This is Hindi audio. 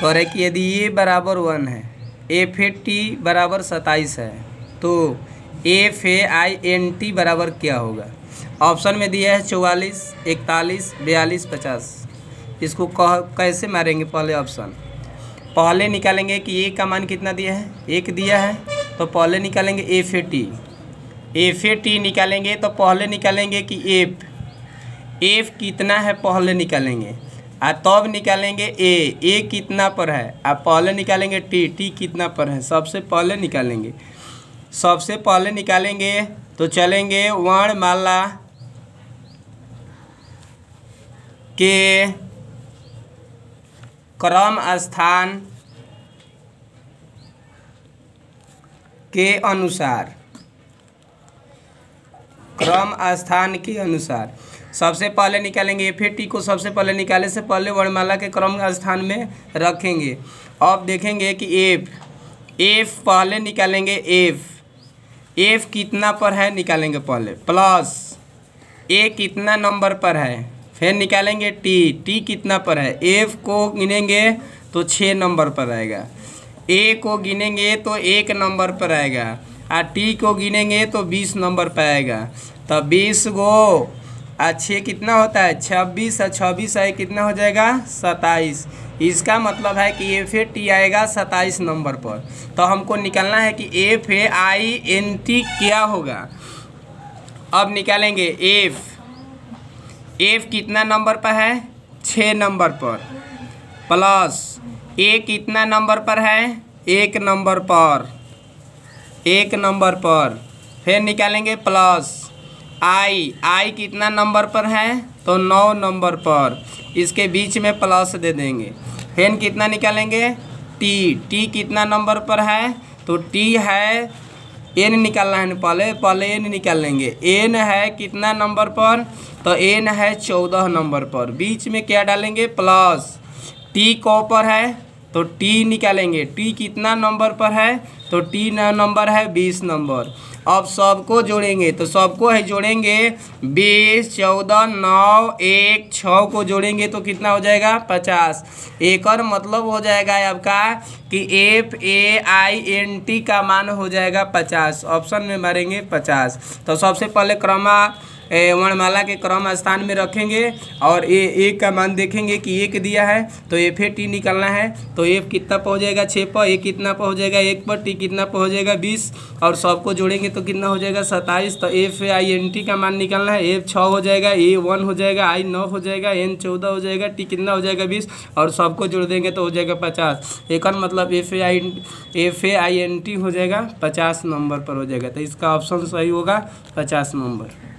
करे कि यदि ए बराबर वन है, ए टी बराबर सत्ताईस है तो ए आई एन टी बराबर क्या होगा? ऑप्शन में दिया है चौवालीस, इकतालीस, बयालीस, पचास। इसको कह, कैसे मारेंगे पहले ऑप्शन? पहले निकालेंगे कि ए का मान कितना दिया है? एक दिया है तो पहले निकालेंगे A T. F A T निकालेंगे तो पहले निकालेंगे कि एफ़। एफ़ कितना है, पहले निकालेंगे। आ, तब निकालेंगे ए। ए कितना पर है? आप पहले निकालेंगे टी। टी कितना पर है? सबसे पहले निकालेंगे। सबसे पहले निकालेंगे तो चलेंगे वर्णमाला के क्रम स्थान के अनुसार। क्रम स्थान के अनुसार। सबसे पहले निकालेंगे एफ़ टी को सबसे पहले निकाले से पहले वर्णमाला के क्रम स्थान में रखेंगे। अब देखेंगे कि एफ़ एफ़ पहले निकालेंगे एफ़। एफ़ कितना पर है, निकालेंगे पहले। प्लस, ए कितना नंबर पर है, फिर निकालेंगे टी। टी कितना पर है? एफ़ को गिनेंगे तो छः नंबर पर आएगा। ए को गिनेंगे तो एक नंबर पर आएगा। और टी को गिनेंगे तो बीस नंबर पर आएगा। तो बीस गो अच्छे कितना होता है? छब्बीस और छब्बीस आए, कितना हो जाएगा? सत्ताईस इसका मतलब है कि एफ़ ए टी आएगा सत्ताईस नंबर पर। तो हमको निकालना है कि F A I N T क्या होगा? अब निकालेंगे एफ़ एफ़ कितना नंबर पर है? छः नंबर पर। प्लस ए कितना नंबर पर है? एक नंबर पर। एक नंबर पर। फिर निकालेंगे प्लस। आई आई कितना नंबर पर है? तो नौ नंबर पर। इसके बीच में प्लस दे देंगे। फिर कितना निकालेंगे? टी टी कितना नंबर पर है? तो टी है एन निकालना है, पहले पहले एन निकाल लेंगे। एन है कितना नंबर पर? तो एन है चौदह नंबर पर। बीच में क्या डालेंगे? प्लस टी को पर है? तो टी निकालेंगे। टी कितना नंबर पर है? तो टी नंबर है बीस नंबर अब सबको जोड़ेंगे। तो सबको है जोड़ेंगे बीस, चौदह, नौ, एक छः को जोड़ेंगे तो कितना हो जाएगा? पचास। एक और मतलब हो जाएगा आपका कि F A I N T का मान हो जाएगा पचास। ऑप्शन में मारेंगे पचास। तो सबसे पहले क्रमा वर्णमाला के क्रम स्थान में रखेंगे और ए, एक का मान देखेंगे कि एक दिया है तो एफ़ ए टी निकालना है तो एफ़ कितना पहुँच जाएगा छः पर ए कितना पहुँच जाएगा एक पर टी कितना पहुँच जाएगा बीस, और सबको जोड़ेंगे तो कितना हो जाएगा? सत्ताईस तो एफ़ आई एन टी का मान निकालना है एफ़ छः हो जाएगा, ए वन हो जाएगा, आई नौ हो जाएगा, एन चौदह हो जाएगा, टी कितना हो जाएगा? बीस, और सबको जोड़ देंगे तो हो जाएगा पचास। एक मतलब F A I F A I N T हो जाएगा, पचास नंबर पर हो जाएगा तो इसका ऑप्शन सही होगा, पचास नंबर।